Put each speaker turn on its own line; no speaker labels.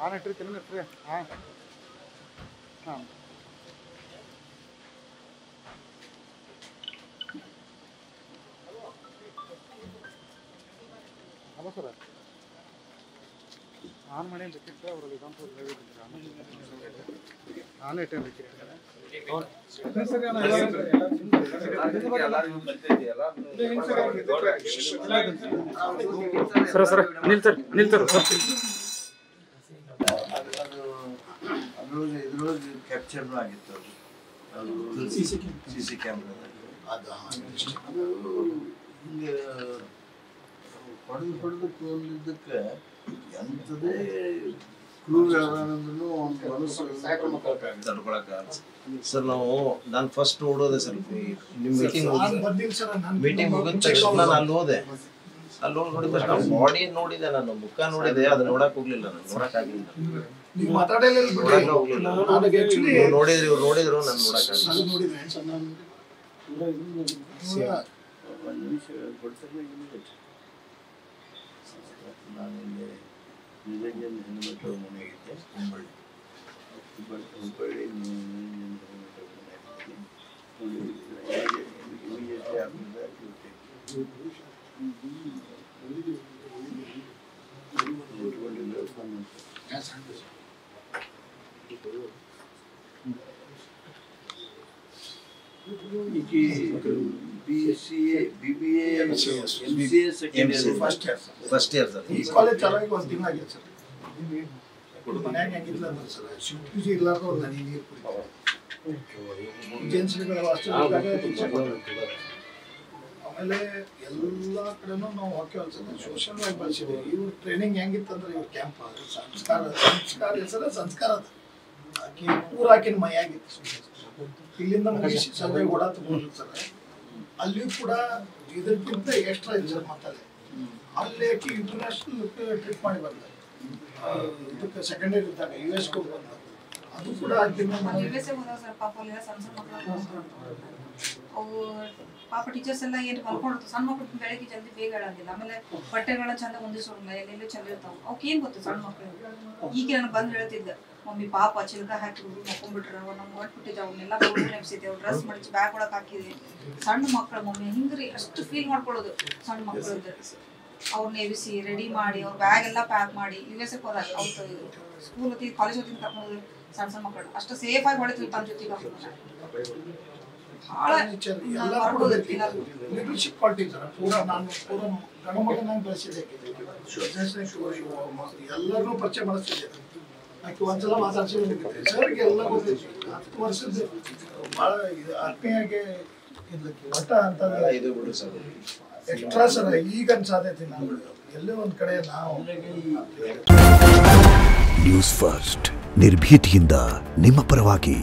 On ಇಟ್ಟಿರ್ತೀನಿ ಇಟ್ರಿ. ಹಾಂ. ಹಾಂ. Hello sir. ಆನ್ ಮಾಡಿ ಬೇಕಿತ್ತು ಇದೊಂದು ಹೇಳಿದ್ದೀನಿ ಆನ್ ಐಟಮ್ ಬೇಕಿತ್ತು
ಸರ ಸರ ನಿಲ್ತಾರೆ ನಿಲ್ತಾರೆ
ಅದ್ರೊಳಗೆ ಇದ್ರೊಳಗೆ ಕ್ಯಾಪ್ಚರ್ ಆಗಿತ್ತು ಅದು. ಸಿ ಸಿ ಸಿ ಕ್ಯಾಮ್ರಾದಲ್ಲಿ ಅದು ಹಿಂಗೆ ಹೊಡೆದು ಹೊಡೆದು ಕೊಂದಿದ್ದಕ್ಕೆ ಎಂಥದೇ ಕ್ರೂರ ಯಾವ್ದಾನಂದ್ರೂ ಮನಸ್ಸು ತಡ್ಕೊಳಕ್ಕಾಗಲ್ಲ ಸರ್ ನಾವು ನಾನು ಫಸ್ಟ್ ನೋಡೋದೆ ಸರ್ ನಿಮ್ಮ ಮೀಟಿಂಗ್ ಮೀಟಿಂಗ್ ಮುಗಿದ ತಕ್ಷಣ ನಾನು ಅಲ್ಲಿ ಹೋದೆ. ಅಲ್ಲಿ ಹೋಗಿ ನೋಡಿದ ತಕ್ಷಣ ಬಾಡಿ ನೋಡಿದೆ ನಾನು ಮುಖ ನೋಡಿದೆ ಅದು ನೋಡಕ್ ಹೋಗ್ಲಿಲ್ಲ ನಾನು ನೋಡಕ್ ಆಗ್ಲಿಲ್ಲ.
ನೀವು ಮಾತಾಡಲಿಲ್ಲ
ಹೋಗ್ಲಿಲ್ಲ. ನೋಡಿದ್ರು ಇವ್ರು ನೋಡಿದ್ರು ನಾನು ನೋಡಕ್ ಆಗ್ಲಿಲ್ಲ.
ನಾನು ನೋಡಿದ್ರೆ ಸಣ್ಣ
ಒಂದು ನಿಮಿಷ ಕೊಡ್ತಾರೆ ನಾನು ಇಲ್ಲಿ ನಿರಂಜನ್ ಹೆಣ್ಮಕ್ಳ ಮನೆಗಿದ್ದೆ ಹುಬ್ಬಳ್ಳಿ ಹುಬ್ಬಳ್ಳಿ ನಿರಂಜನ್ ಹೆಣ್ಮಕ್ಳ ಮನೆಯಾಗಿದ್ದೀನಿ immediately after B C A B B A M C A second year
first year
first year sir
ಈ ಕಾಲೇಜ್ ಚಾಲಾಗಿ ಒಂದು ತಿಂಗಳಾಗಿದೆ ಸರ್ ಮನ್ಯಾಗ ಹೆಂಗಿಲ್ಲ ಅಂದ್ರೆ ಸರ್ ಶಿಫ್ಟ್ ಪಿ ಜಿ ಇರ್ಲಾರ್ದು ಒಂದು ಹನಿ ನೀರು ಕುಡಿತಾರೆ ಏಜೆನ್ಸಿಗಳ ಆಮೇಲೆ ಎಲ್ಲ ಕಡೆನೂ ನಾವು ಹಾಕಿ ಸರ್ ಸೋಷಿಯಲ್ ಆಗಿ ಬಳಸಿದ್ವಿ ಇವ್ರ ಟ್ರೈನಿಂಗ್ ಹೆಂಗಿತ್ತಂದ್ರೆ ಇವ್ರ ಕ್ಯಾಂಪ್ ಸಂಸ್ಕಾರ ಸಂಸ್ಕಾರ ಹೆಸರ ಸಂಸ್ಕಾರ ಅದ. ಆಕಿ ಪೂರ ಆಕಿನ ಮೈಯಾಗಿತ್ತು ಇಲ್ಲಿಂದ ಮುಗಿಸಿ ಸಭೆ ಓಡಾ ತಗೊಂಡಿರ್ತಾರೆ ಅಲ್ಲಿ ಅಲ್ಲಿಯೂ ಕೂಡ ಇದಕ್ಕಿಂತ ಎಕ್ಸ್ಟ್ರಾ ಇದೆ ಸರ್ ಮಾತಾಡಿ. ಅಲ್ಲಿ ಆಕಿ ಇಂಟರ್ನ್ಯಾಷನಲ್ ಟ್ರಿಪ್ ಮಾಡಿ ಬಂದ. ಇದಕ್ಕೆ ಸೆಕೆಂಡ್ ಇಯರ್ ಇದ್ದಾಗ ಯು ಎಸ್ ಹೋಗಿ ಬಂದ. ಅದು ಕೂಡ ಆಗಿನ
ಅವು ಪಾಪ ಟೀಚರ್ಸ್ ಎಲ್ಲ ಏನು ಮಲ್ಕೊಂಡಿರ್ತಾವ ಸಣ್ಣ ಮಕ್ಳು ಬೆಳಗ್ಗೆ ಜಲ್ದಿ ಬೇಗ ಹೇಳಂಗಿಲ್ಲ ಆಮೇಲೆ ಬಟ್ಟೆಗಳ ಚಂದ ಹೊಂದಿಸೋಂಗಿಲ್ಲ ಎಲ್ಲೆಲ್ಲೂ ಚಂದ ಇರ್ತಾವ. ಅವಕ್ಕೆ ಏನು ಗೊತ್ತು ಸಣ್ಣ ಮಕ್ಳು? ಈಗ ನಾನು ಬಂದು ಹೇಳ್ತಿದ್ದೆ. ಮಮ್ಮಿ, ಪಾಪ ಚಿಲ್ಕ ಹಾಕಿ ಹುಡುಗಿ ಮಕ್ಕೊಂಡ್ಬಿಟ್ರ ನಮ್ಗೆ ಹೊಟ್ಬಿಟ್ಟಿದ್ದೆ ಅವನ್ನೆಲ್ಲ ಬೋರ್ಡ್ ನೆಪ್ಸಿದ್ದೆ. ಡ್ರೆಸ್ ಮಡಚಿ ಬ್ಯಾಗ್ ಒಳಗೆ ಹಾಕಿದೆ ಸಣ್ಣ ಮಕ್ಕಳು ಮಮ್ಮಿ, ಹಿಂಗ್ರಿ ಅಷ್ಟು ಫೀಲ್ ಮಾಡ್ಕೊಳ್ಳೋದು ಸಣ್ಣ ಮಕ್ಳು ಅವ್ರನ್ನ ಎಬ್ಬಿಸಿ ರೆಡಿ ಮಾಡಿ, ಅವ್ರ ಬ್ಯಾಗ್ ಎಲ್ಲ ಪ್ಯಾಕ್ ಮಾಡಿ ಯು ಎಸ್ ಎಫ್ ಹೋದಾಗ ಅವ್ರ ಸ್ಕೂಲ್ ಹೊತ್ತಿಗೆ ಕಾಲೇಜ್ ಹೊತ್ತಿಗೆ ಸಣ್ಣ ಸಣ್ಣ ಮಕ್ಕಳು ಅಷ್ಟು ಸೇಫಾಗಿ ಹೊಡಿತೀವಿ ತಮ್ಮ ಜೊತೆಗೆ ಭಾಳ
ಎಲ್ಲ ಕೂಡ ಲೀಡರ್ಶಿಪ್ ಕ್ವಾಲಿಟಿ ಸರ್ ಪೂರ ನಾನು ಪೂರ ಗಣಮಗನಾಗಿ ಬೆಳೆಸಿದೆ ಎಲ್ಲರನ್ನೂ ಪರಿಚಯ ಮಾಡಿಸ್ತಿದ್ದೆ ಆಕೆ ಒಂದ್ಸಲ ಮಾತಾಡ್ಸಿದ್ದೆ ಸರ್ಗೆ ಎಲ್ಲ ಗೊತ್ತೈತಿ ಹತ್ತು ವರ್ಷದ ಭಾಳ ಇದು ಆತ್ಮೀಯಾಗಿ ಇರ್ಲಿಕ್ಕೆ ಒಟ್ಟ ಅಂತ
ಸರ್.
ಎಕ್ಸ್ಟ್ರಾ ಸರ್ ಈಗ ಅನ್ಸಾದೈತಿ ನಾವು ಎಲ್ಲೇ ಒಂದ್ ಕಡೆ ನಾವು
ನ್ಯೂಸ್ ಫಸ್ಟ್ ನಿರ್ಭೀತಿಯಿಂದ ನಿಮ್ಮ ಪರವಾಗಿ.